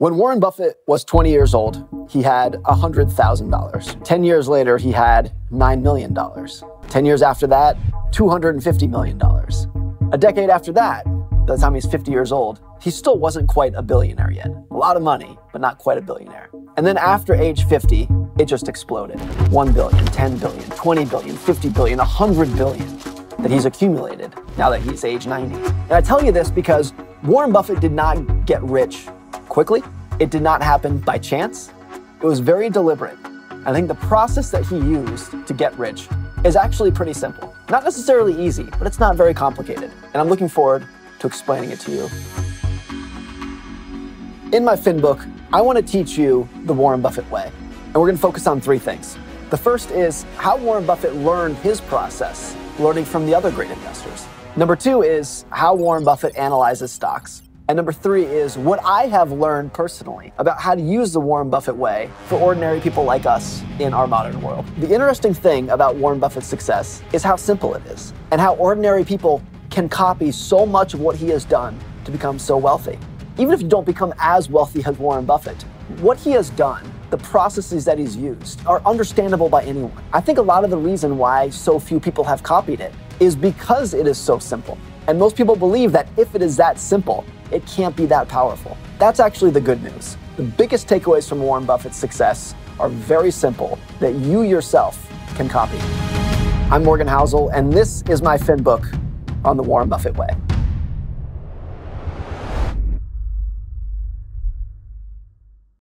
When Warren Buffett was 20 years old, he had $100,000. 10 years later, he had $9 million. 10 years after that, $250 million. A decade after that, by the time he's 50 years old, he still wasn't quite a billionaire yet. A lot of money, but not quite a billionaire. And then after age 50, it just exploded. 1 billion, 10 billion, 20 billion, 50 billion, 100 billion that he's accumulated now that he's age 90. And I tell you this because Warren Buffett did not get rich quickly. It did not happen by chance. It was very deliberate. I think the process that he used to get rich is actually pretty simple. Not necessarily easy, but it's not very complicated. And I'm looking forward to explaining it to you. In my Finbook, I want to teach you the Warren Buffett way. And we're going to focus on three things. The first is how Warren Buffett learned his process, learning from the other great investors. Number two is how Warren Buffett analyzes stocks. And number three is what I have learned personally about how to use the Warren Buffett way for ordinary people like us in our modern world. The interesting thing about Warren Buffett's success is how simple it is and how ordinary people can copy so much of what he has done to become so wealthy. Even if you don't become as wealthy as Warren Buffett, what he has done, the processes that he's used, are understandable by anyone. I think a lot of the reason why so few people have copied it is because it is so simple. And most people believe that if it is that simple, it can't be that powerful. That's actually the good news. The biggest takeaways from Warren Buffett's success are very simple that you yourself can copy. I'm Morgan Housel, and this is my Finbook on the Warren Buffett way.